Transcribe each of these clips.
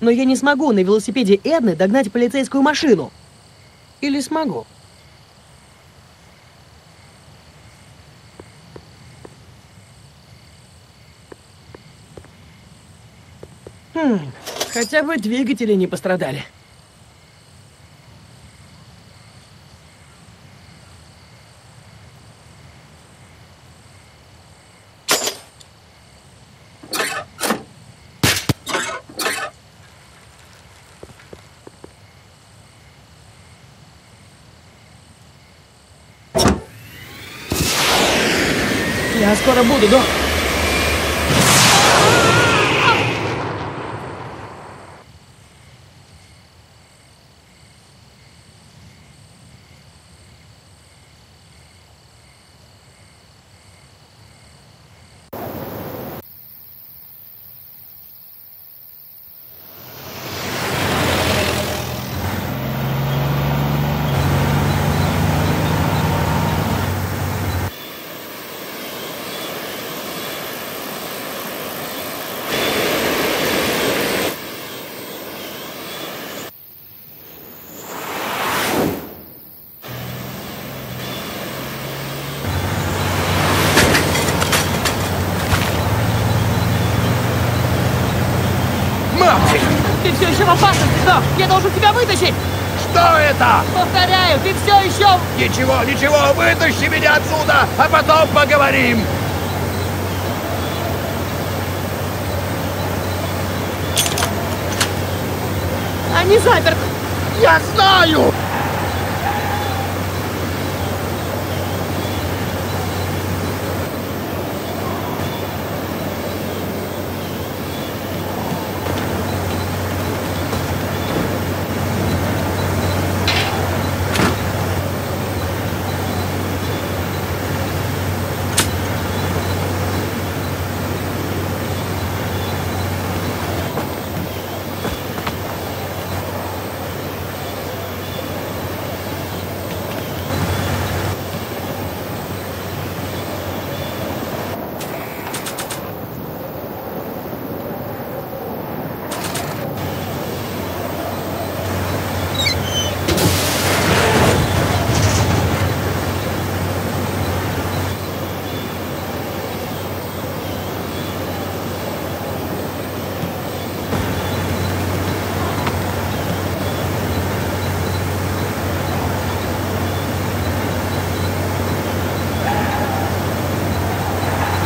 Но я не смогу на велосипеде Эдны догнать полицейскую машину. Или смогу? Хм, хотя бы двигатели не пострадали. Я скоро буду, док. Ты все еще в опасности, док! Я должен тебя вытащить! Что это? Повторяю, ты все еще... Ничего, ничего, вытащи меня отсюда, а потом поговорим. Они заперты! Я знаю!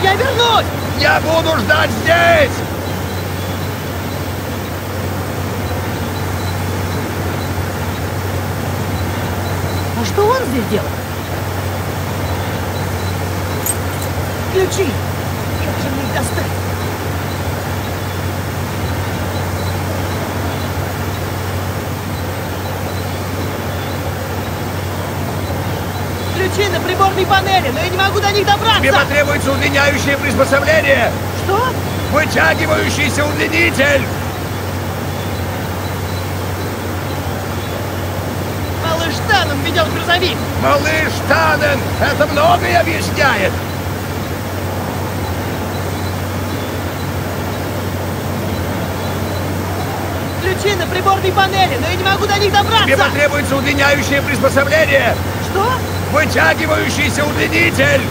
Я вернусь! Я буду ждать здесь! А что он здесь делает? Ключи! Как же мне их достать? На приборной панели, но я не могу до них добраться! Тебе потребуется удлиняющее приспособление! Что? Вытягивающийся удлинитель! Малыш Таном ведет грузовик! Малыш Танен! Это многое объясняет! Ключи на приборной панели, но я не могу до них добраться! Тебе потребуется удлиняющее приспособление! Что? Вытягивающийся удлинитель!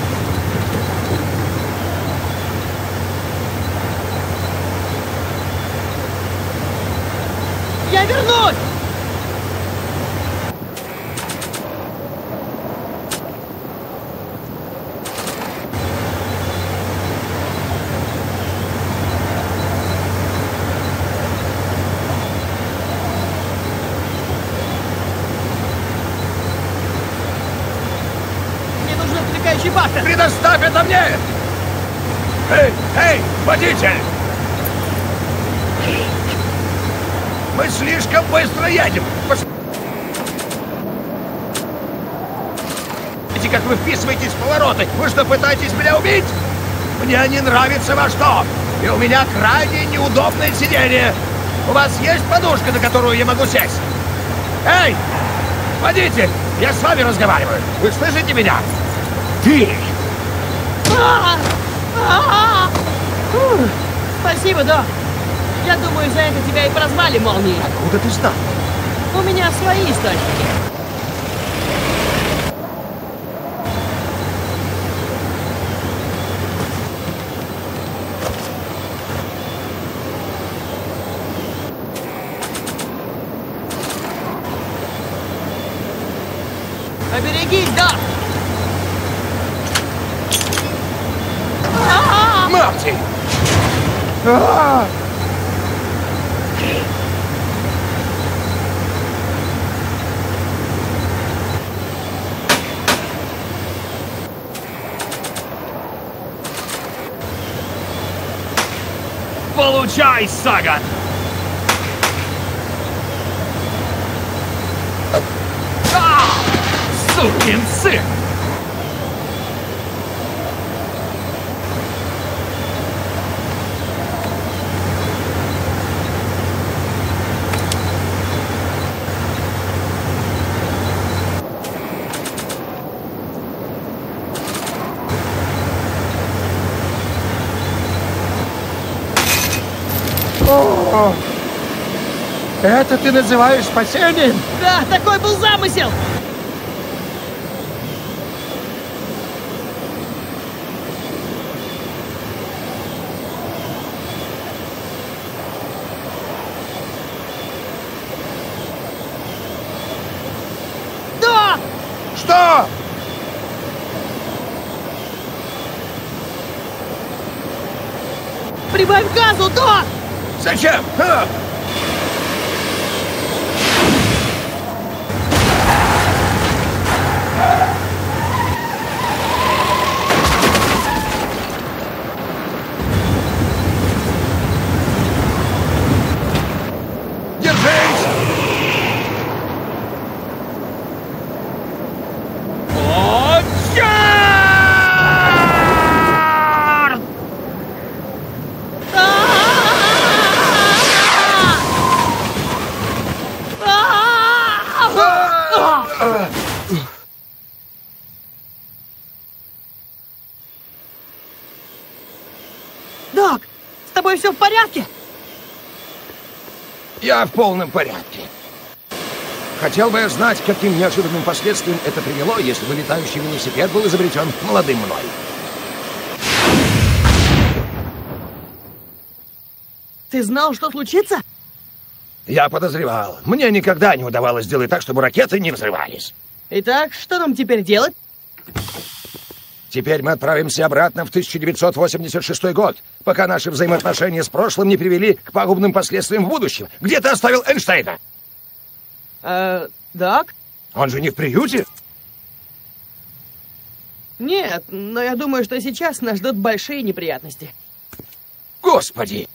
Предоставь это мне! Эй, эй, водитель! Мы слишком быстро едем. Пос- Видите, как вы вписываетесь в повороты? Вы что, пытаетесь меня убить? Мне не нравится ваш тон. И у меня крайне неудобное сиденье. У вас есть подушка, на которую я могу сесть? Эй, водитель, я с вами разговариваю. Вы слышите меня? Ты! Спасибо, док. Я думаю, за это тебя и прозвали молнией. Откуда ты знал? У меня свои источники. Поберегись, да! А! Получай, Саган! А! Сукин сын! О! Это ты называешь спасением? Да, такой был замысел! Да! Что? Прибавь газу, да! Зачем? А! Держись! О, черт! Док, с тобой все в порядке? Я в полном порядке. Хотел бы я знать, каким неожиданным последствиям это привело, если бы летающий велосипед был изобретен молодым мной. Ты знал, что случится? Я подозревал. Мне никогда не удавалось сделать так, чтобы ракеты не взрывались. Итак, что нам теперь делать? Теперь мы отправимся обратно в 1986 год, пока наши взаимоотношения с прошлым не привели к пагубным последствиям в будущем. Где ты оставил Эйнштейна? Э, Док? Он же не в приюте? Нет, но я думаю, что сейчас нас ждут большие неприятности. Господи!